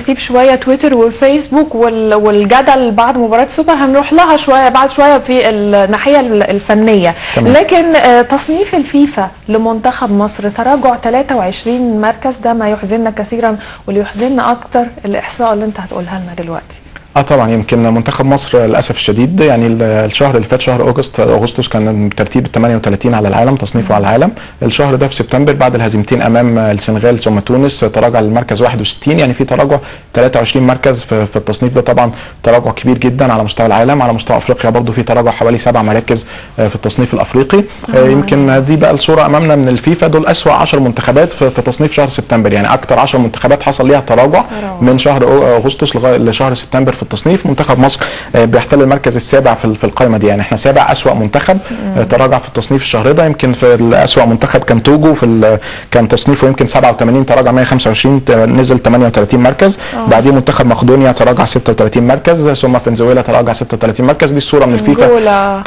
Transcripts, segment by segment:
نسيب شوية تويتر والفيسبوك وال- والجدل بعد مباراة سوبر هنروح لها شوية بعد شوية في الناحية الفنية تمام. لكن آه، تصنيف الفيفا لمنتخب مصر تراجع 23 مركز ده ما يحزننا كثيرا واللي يحزننا أكتر الإحصاء اللي أنت هتقولها لنا دلوقتي آه طبعا يمكن منتخب مصر للأسف الشديد يعني ال- الشهر اللي فات شهر August أغسطس كان الترتيب 38 على العالم تصنيفه على العالم. الشهر ده في سبتمبر بعد الهزيمتين أمام السنغال ثم تونس تراجع للمركز 61 يعني في تراجع 23 مركز في, التصنيف ده. طبعا تراجع كبير جدا على مستوى العالم على مستوى أفريقيا برضو في تراجع حوالي سبع مراكز آه، في التصنيف الأفريقي. آه، يمكن دي بقى الصورة أمامنا من الفيفا. دول أسوأ 10 منتخبات في, تصنيف شهر سبتمبر يعني أكتر 10 منتخبات حصل ليها تراجع من شهر أغسطس لغايه لشهر سبتمبر في التصنيف منتخب مصر آه، بيحتل المركز السابع في القائمة دي. يعني إحنا سابع أسوأ منتخب آه، تراجع في التصنيف الشهر ده. يمكن في الاسوا منتخب كان توجو في ال- كان تصنيفه يمكن 87 تراجع 125 ت- نزل 38 مركز. بعديه منتخب مقدونيا تراجع 36 مركز. ثم فنزويلا تراجع 36 مركز. دي الصورة من الفيفا.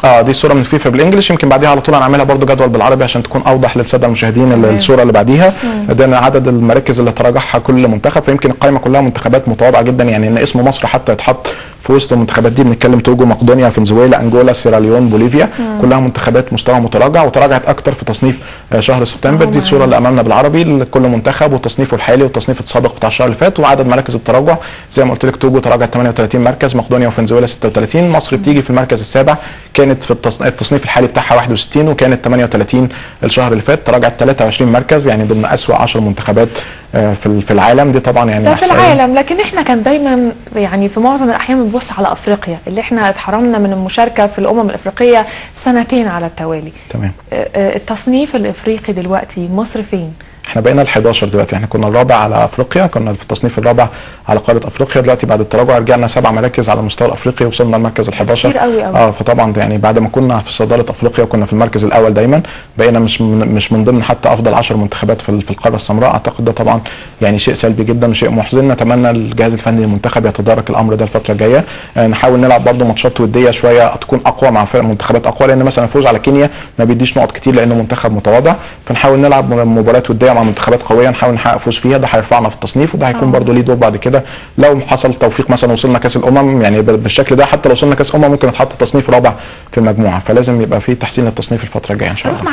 آه دي الصورة من الفيفا بالإنجلش. يمكن بعديها على طول هنعملها برضو جدول بالعربي عشان تكون أوضح للسادة المشاهدين. الصورة اللي بعديها. ده عدد المراكز اللي تراجعها كل منتخب. فيمكن القائمه كلها منتخبات متواضعة جدا. يعني إن اسم مصر حتى يتحط في وسط المنتخبات دي. بنتكلم توجو مقدونيا فنزويلا انجولا سيراليون بوليفيا. كلها منتخبات مستوى متراجع وتراجعت أكتر في تصنيف آه، شهر سبتمبر. دي الصورة اللي أمامنا بالعربي لكل منتخب وتصنيفه الحالي والتصنيف السابق بتاع الشهر اللي فات وعدد مراكز التراجع. زي ما قلت لك توجو تراجعت 38 مركز مقدونيا وفنزويلا 36 مصر بتيجي في المركز السابع كانت في التص- التصنيف الحالي بتاعها 61 وكانت 38 الشهر اللي فات تراجعت 23 مركز يعني ضمن أسوأ 10 منتخبات آه، في في العالم. دي طبعا يعني ده في. العالم لكن إحنا كان دايما يعني في معظم الأحيان بنبص على أفريقيا اللي إحنا اتحرمنا من المشاركة في الأمم الأفريقية سنتين على التوالي. تمام. آه، آه، التصنيف الإفريقي دلوقتي مصر فين؟ إحنا بقينا ال 11 دلوقتي. إحنا كنا الرابع على أفريقيا كنا في التصنيف الرابع على قارة أفريقيا. دلوقتي بعد التراجع رجعنا سبع مراكز على المستوى الأفريقي وصلنا المركز ال 11 كتير قوي قوي. آه فطبعا يعني بعد ما كنا في صدارة أفريقيا وكنا في المركز الأول دايما بقينا مش من مش من ضمن حتى أفضل 10 منتخبات في في القارة السمراء. أعتقد ده طبعا يعني شيء سلبي جدا وشيء محزن. نتمنى الجهاز الفني للمنتخب يتدارك الأمر ده الفترة الجاية. آه نحاول نلعب برضه ماتشات ودية شوية تكون أقوى مع فرق منتخبات أقوى لأن مثلا الفوز على كينيا ما بيديش نقط كتير لأنه منتخب متواضع. فنحاول نلعب مباريات ودية مع منتخبات قوية نحاول نحقق فوز فيها ده هيرفعنا في التصنيف وده هيكون آه. برضه ليه دور بعد كده لو حصل توفيق مثلا وصلنا كأس الأمم يعني بالشكل ده حتى لو وصلنا كأس امم ممكن نتحط تصنيف رابع في المجموعة فلازم يبقى في تحسين للتصنيف الفترة الجاية إن شاء الله